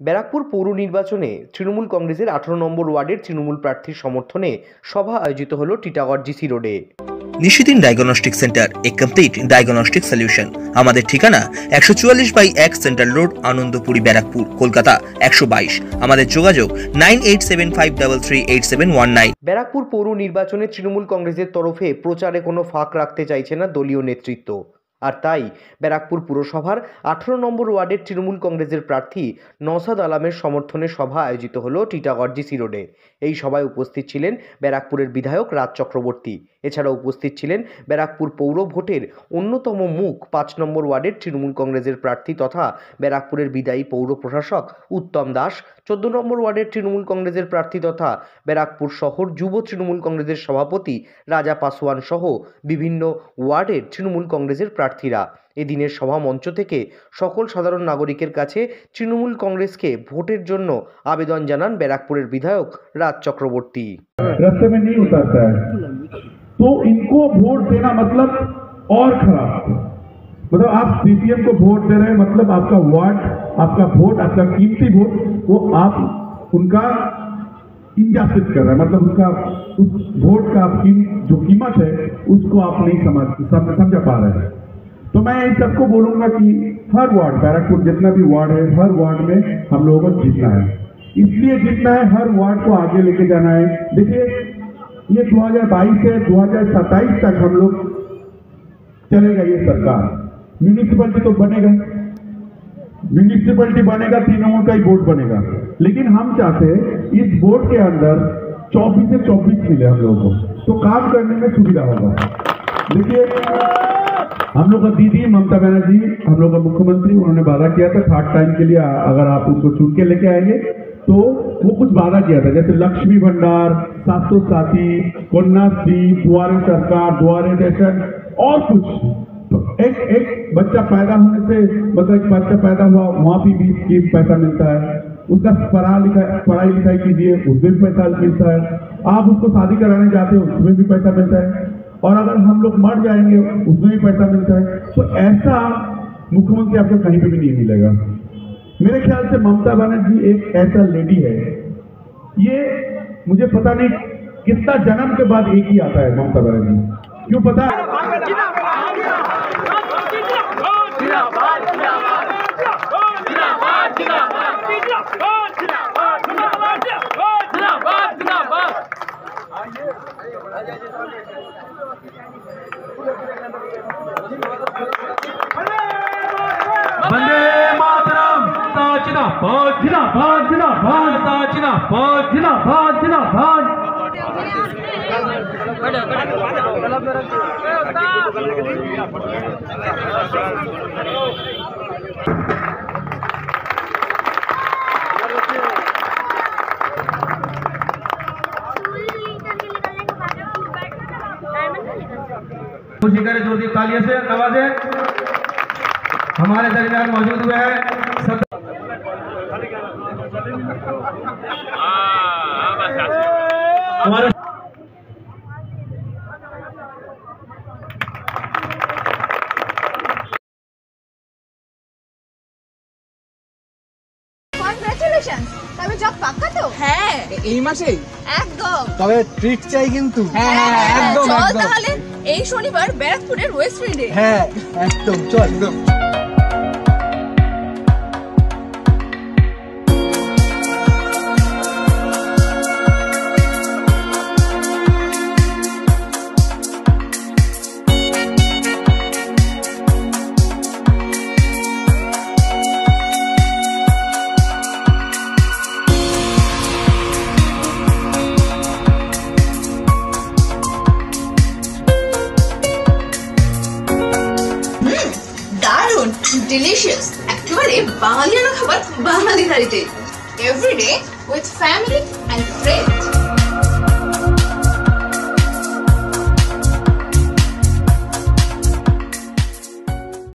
ব্যারাকপুর পৌর নির্বাচনে তৃণমূল কংগ্রেসের আঠারো নম্বর ওয়ার্ডের তৃণমূল প্রার্থীর সমর্থনে সভা আয়োজিত হল টিটাগড় জিসি রোডে। নিশিদিন ডায়াগনস্টিক সেন্টার এ কমপ্লিট ডায়াগনস্টিক সলিউশন আমাদের ঠিকানা একশো চুয়াল্লিশ বাই এক সেন্ট্রাল রোড আনন্দপুরি ব্যারাকপুর কলকাতা একশো বাইশ। আমাদের যোগাযোগ nine eight seven five double three eight seven one nine. Barrackpore পৌর নির্বাচনে তৃণমূল কংগ্রেসের তরফে প্রচারে কোনো ফাঁক রাখতে চাইছে না দলীয় নেতৃত্ব। আর তাই ব্যারাকপুর পুরসভার আঠারো নম্বর ওয়ার্ডের তৃণমূল কংগ্রেসের প্রার্থী নসাদ আলামের সমর্থনে সভা আয়োজিত হলো টিটাগড় জিসি রোডে। এই সভায় উপস্থিত ছিলেন ব্যারাকপুরের বিধায়ক রাজ চক্রবর্তী। এছাড়া উপস্থিত ছিলেন ব্যারাকপুর পৌর ভোটের অন্যতম মুখ পাঁচ নম্বর ওয়ার্ডের তৃণমূল কংগ্রেসের প্রার্থী তথা ব্যারাকপুরের বিদায়ী পৌর প্রশাসক উত্তম দাস, চোদ্দ নম্বর ওয়ার্ডের তৃণমূল কংগ্রেসের প্রার্থী তথা ব্যারাকপুর শহর যুব তৃণমূল কংগ্রেসের সভাপতি রাজা পাসওয়ান সহ বিভিন্ন ওয়ার্ডের তৃণমূল কংগ্রেসের প্রার্থীরা এদিনের সভা মঞ্চ থেকে সকল সাধারণ নাগরিকের কাছে তৃণমূল কংগ্রেসকে ভোটের জন্য আবেদন জানান ব্যারাকপুরের বিধায়ক রাজ চক্রবর্তী रास्ते में नहीं उतरता है तो इनको वोट देना मतलब और खराब मतलब आप सीपीएम को वोट दे रहे हैं मतलब आपका वार्ड आपका वोट आपका कीमती वोट वो आप उनका इंजासित कर रहे हैं मतलब उसका उस वोट का आपकी जो कीमत है उसको आप नहीं समझ सम- समझ पा रहे हैं तो मैं इन सबको बोलूँगा कि हर वार्ड, बैरकपुर जितना भी वार्ड है, हर वार्ड में हम लोगों को जीतना है। इसलिए जीतना है, हर वार्ड को आगे लेके जाना है। देखिए, ये 2022 से 2027 तक हम लोग चलेगा ये सरकार। म्यूनिसिपलिटी तो बनेगा। म्यूनिसिपलिटी बनेगा, तीनों का ही बोर्ड बनेगा। लेकिन हम चाहते हैं, इस बोर्ड के अंदर 24 से 24 मिले हम लोगों को। तो काम करने में सुविधा होगा। देखिए हम लोग का दीदी ममता बनर्जी, हम लोग का मुख्यमंत्री, उन्होंने वादा किया था थर्ड टाइम के लिए, अगर आप उनको चुन के लेके आएँगे तो वो कुछ वादा किया था, जैसे लक्ष्मी भंडार सात सौ साथी, कन्याश्री दुआरे सरकार दुआरे स्टेशन और कुछ। तो एक एक बच्चा पैदा होने से मतलब एक बच्चा पैदा हुआ, वहाँ भी बीस स्कीम पैसा मिलता है। उसका पढ़ा लिखा, पढ़ाई लिखाई कीजिए उसमें भी पैसा मिलता है। आप उसको शादी कराने जाते हो, उसमें भी पैसा मिलता है। और अगर हम लोग मर जाएँगे, उसमें भी पैसा मिलता है। तो ऐसा मुख्यमंत्री आपको कहीं पे भी नहीं मिलेगा। मेरे ख्याल से ममता बनर्जी एक ऐसा लेडी है। ये मुझे पता नहीं कितना जन्म के बाद एक ही आता है ममता बनर्जी। क्यों पता है? जिंदाबाद जिंदाबाद जिंदाबाद। खुशी करें तालियों से नवाजे हमारे दरमियान मौजूद हुए हैं हमारे কনগ্রাচুলেশন তবে জব পাক্কা তো হ্যাঁ এই মাসেই একদম তবে ট্রিট চাই কিন্তু হ্যাঁ একদম চল একদম তাহলে এই শনিবার ব্যারাকপুরের ওয়েস্ট ফিল্ডে হ্যাঁ একদম চল একদম ডিলিশিয়াস একেবারে বাঙালিয়ানা খাবার বাঙালি থালিতে এভরিডে উইথ ফ্যামিলি অ্যান্ড